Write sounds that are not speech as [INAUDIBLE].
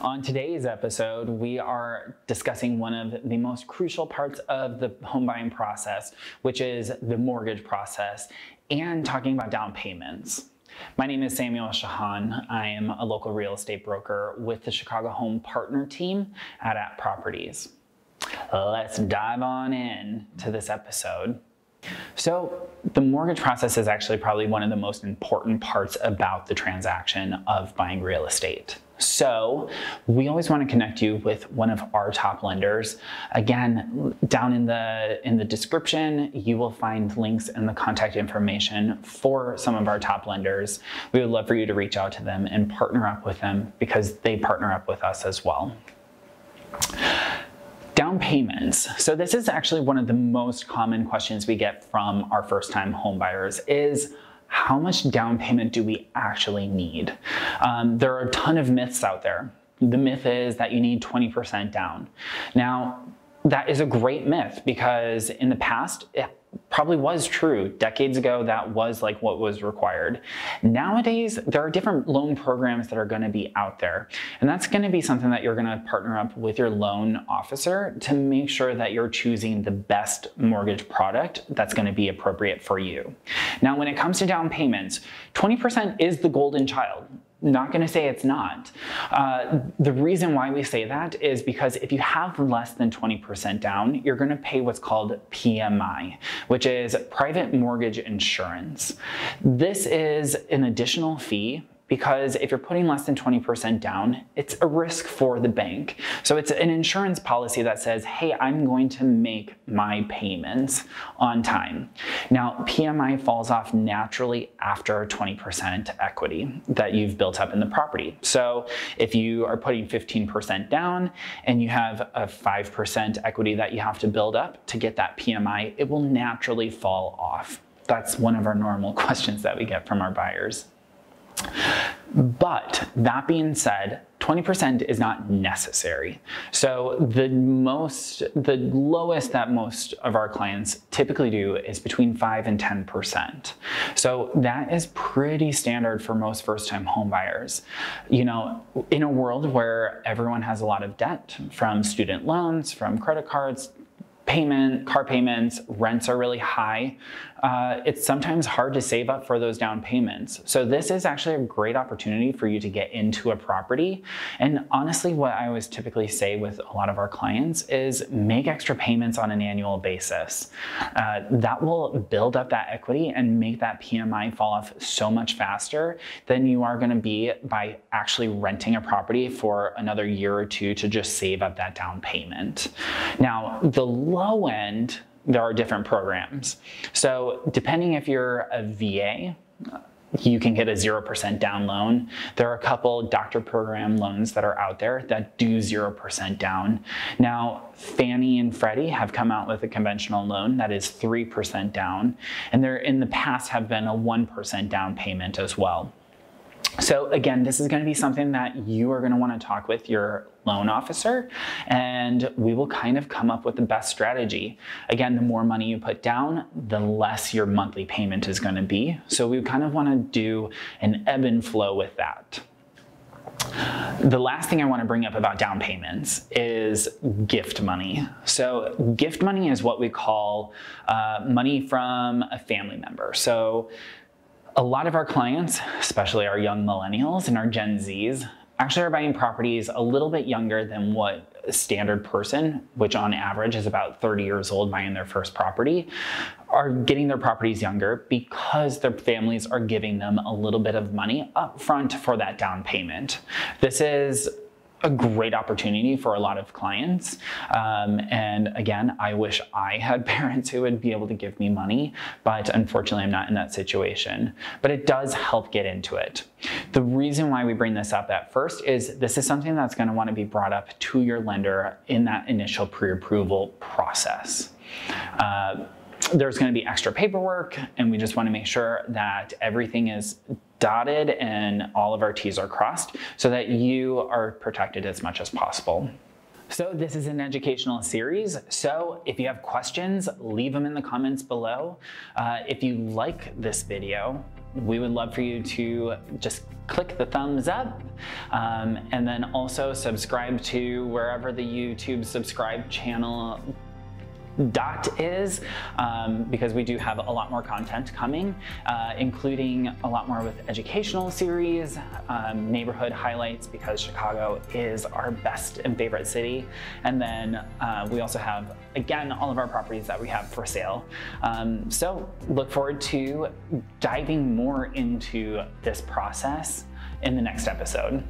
On today's episode, we are discussing one of the most crucial parts of the home buying process, which is the mortgage process, and talking about down payments. My name is Samuel Ciochon. I am a local real estate broker with the Chicago Home Partner Team at @properties. Let's dive on in to this episode. So, the mortgage process is actually probably one of the most important parts about the transaction of buying real estate. So we always want to connect you with one of our top lenders. Again, down in the in the description, you will find links and the contact information for some of our top lenders. We would love for you to reach out to them and partner up with them because they partner up with us as well. Down payments. So this is actually one of the most common questions we get from our first time homebuyers is how much down payment do we actually need? Um, there are a ton of myths out there. The myth is that you need 20% down. Now, that is a great myth because in the past, it probably was true. Decades ago, that was like what was required. Nowadays, there are different loan programs that are going to be out there. And that's going to be something that you're going to partner up with your loan officer to make sure that you're choosing the best mortgage product that's going to be appropriate for you. Now, when it comes to down payments, 20% is the golden child not going to say it's not. Uh, the reason why we say that is because if you have less than 20% down, you're going to pay what's called PMI, which is private mortgage insurance. This is an additional fee because if you're putting less than 20% down, it's a risk for the bank. So it's an insurance policy that says, hey, I'm going to make my payments on time. Now, PMI falls off naturally after 20% equity that you've built up in the property. So if you are putting 15% down and you have a 5% equity that you have to build up to get that PMI, it will naturally fall off. That's one of our normal [LAUGHS] questions that we get from our buyers. But that being said, 20% is not necessary. So the most, the lowest that most of our clients typically do is between 5 and 10%. So that is pretty standard for most first-time homebuyers. You know, in a world where everyone has a lot of debt from student loans, from credit cards, payment, car payments, rents are really high, uh, it's sometimes hard to save up for those down payments. So this is actually a great opportunity for you to get into a property. And honestly, what I always typically say with a lot of our clients is make extra payments on an annual basis. Uh, that will build up that equity and make that PMI fall off so much faster than you are gonna be by actually renting a property for another year or two to just save up that down payment. Now, the low end, there are different programs. So depending if you're a VA, you can get a 0% down loan. There are a couple doctor program loans that are out there that do 0% down. Now, Fannie and Freddie have come out with a conventional loan that is 3% down, and there in the past have been a 1% down payment as well. So again, this is going to be something that you are going to want to talk with your loan officer and we will kind of come up with the best strategy. Again, the more money you put down, the less your monthly payment is going to be. So we kind of want to do an ebb and flow with that. The last thing I want to bring up about down payments is gift money. So gift money is what we call uh, money from a family member. So a lot of our clients, especially our young millennials and our Gen Zs, actually are buying properties a little bit younger than what a standard person, which on average is about 30 years old buying their first property, are getting their properties younger because their families are giving them a little bit of money up front for that down payment. This is a great opportunity for a lot of clients. Um, and again, I wish I had [LAUGHS] parents who would be able to give me money, but unfortunately, I'm not in that situation. But it does help get into it. The reason why we bring this up at first is this is something that's going to want to be brought up to your lender in that initial pre approval process. Uh, there's going to be extra paperwork, and we just want to make sure that everything is dotted and all of our T's are crossed so that you are protected as much as possible. So this is an educational series, so if you have questions, leave them in the comments below. Uh, if you like this video, we would love for you to just click the thumbs up um, and then also subscribe to wherever the YouTube subscribe channel dot is um, because we do have a lot more content coming, uh, including a lot more with educational series, um, neighborhood highlights because Chicago is our best and favorite city. And then uh, we also have, again, all of our properties that we have for sale. Um, so look forward to diving more into this process in the next episode.